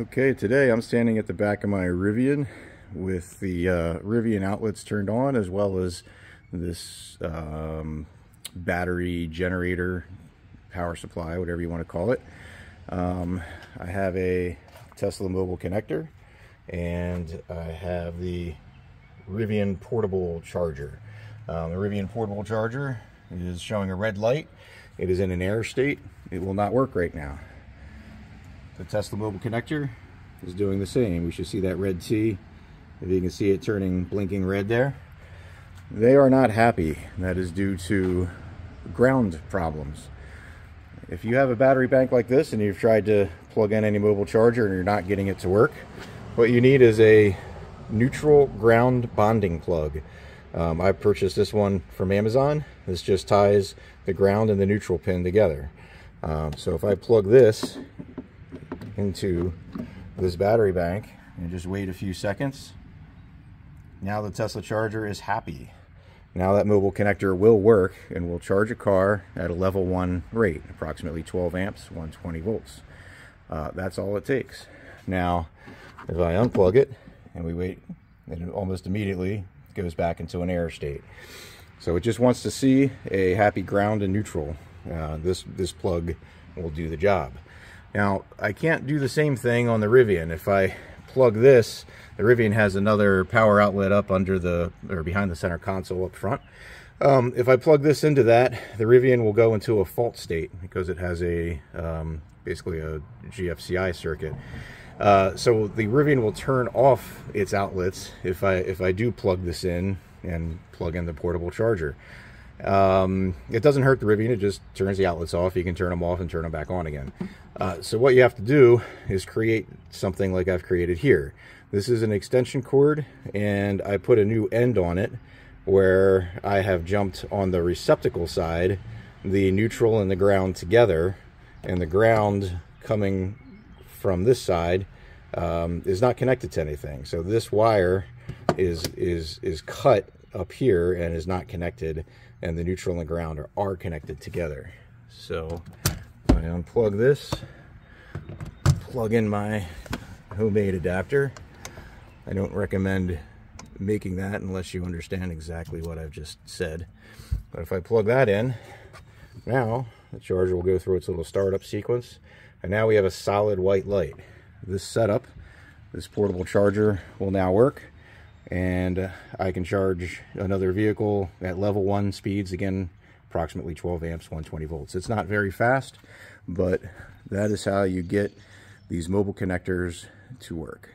Okay, today I'm standing at the back of my Rivian with the uh, Rivian outlets turned on as well as this um, battery generator power supply, whatever you want to call it. Um, I have a Tesla mobile connector and I have the Rivian portable charger. Um, the Rivian portable charger is showing a red light. It is in an air state. It will not work right now. The Tesla mobile connector is doing the same. We should see that red T. If you can see it turning blinking red there. They are not happy. That is due to ground problems. If you have a battery bank like this and you've tried to plug in any mobile charger and you're not getting it to work, what you need is a neutral ground bonding plug. Um, I purchased this one from Amazon. This just ties the ground and the neutral pin together. Um, so if I plug this into this battery bank and just wait a few seconds. Now the Tesla charger is happy. Now that mobile connector will work and will charge a car at a level one rate, approximately 12 amps, 120 volts. Uh, that's all it takes. Now, if I unplug it and we wait, it almost immediately goes back into an air state. So it just wants to see a happy ground and neutral. Uh, this, this plug will do the job. Now, I can't do the same thing on the Rivian. If I plug this, the Rivian has another power outlet up under the, or behind the center console up front. Um, if I plug this into that, the Rivian will go into a fault state because it has a, um, basically a GFCI circuit. Uh, so the Rivian will turn off its outlets if I, if I do plug this in and plug in the portable charger. Um, it doesn't hurt the Rivian, it just turns the outlets off. You can turn them off and turn them back on again. Uh, so what you have to do is create something like I've created here. This is an extension cord and I put a new end on it where I have jumped on the receptacle side the neutral and the ground together and the ground coming from this side um, is not connected to anything. So this wire is, is, is cut up here and is not connected and the neutral and the ground are, are connected together. So I unplug this, plug in my homemade adapter. I don't recommend making that unless you understand exactly what I've just said. But if I plug that in, now the charger will go through its little startup sequence and now we have a solid white light. This setup, this portable charger will now work and I can charge another vehicle at level one speeds again approximately 12 amps 120 volts. It's not very fast but that is how you get these mobile connectors to work